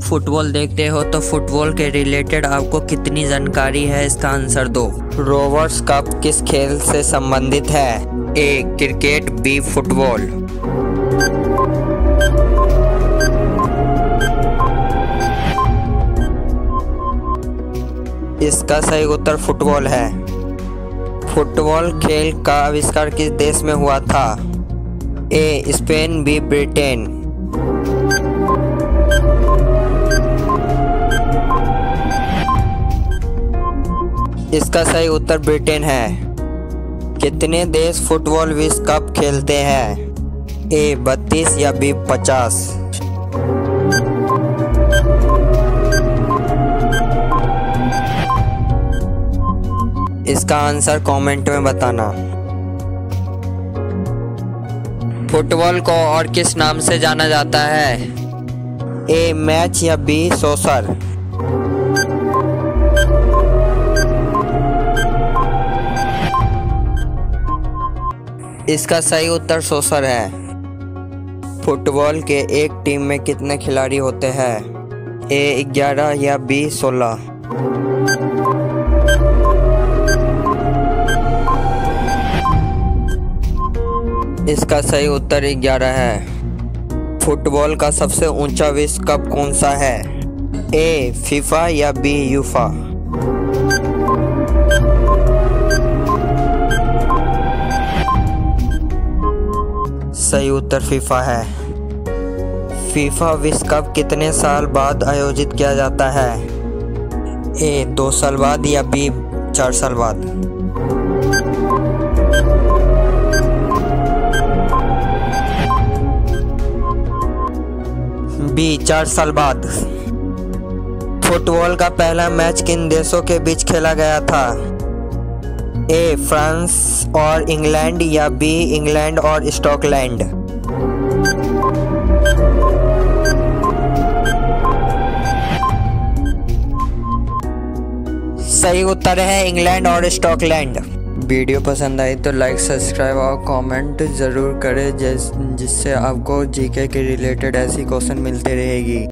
Football देखते हो तो फुटबॉल के रिलेटेड आपको कितनी जानकारी है? इसका आंसर दो। रोवर्स कप किस खेल से संबंधित है? A, cricket, B, football. इसका सही उत्तर फुटबॉल है। फुटबॉल खेल का आविष्कार किस देश में हुआ था? A, Spain, B, Britain. इसका सही उत्तर ब्रिटेन है। कितने देश फुटबॉल विश्व कप खेलते हैं? ए, बत्तीस या बी, पचास? इसका आंसर कमेंट में बताना। फुटबॉल को और किस नाम से जाना जाता है? ए, मैच या बी सोसर इसका सही उत्तर सोसर है। फुटबॉल के एक टीम में कितने खिलाड़ी होते हैं? ए ग्यारह या बी सोलह? इसका सही उत्तर ग्यारह है। फुटबॉल का सबसे ऊँचा विश्व कप कौन सा है? ए, फीफा या बी, यूफा? सही उत्तर फीफा है। फीफा विश्व कप कितने साल बाद आयोजित किया जाता है? ए, दो साल बाद या बी, चार साल बाद? बी, चार साल बाद। फुटबॉल का पहला मैच किन देशों के बीच खेला गया था? ए, फ्रांस और इंग्लैंड या बी, इंग्लैंड और स्टॉकलैंड? सही उत्तर है इंग्लैंड और स्टॉकलैंड। वीडियो पसंद आई तो लाइक, सब्सक्राइब और कमेंट ज़रूर करें जिससे आपको जीके के रिलेटेड ऐसी क्वेश्चन मिलते रहेगी।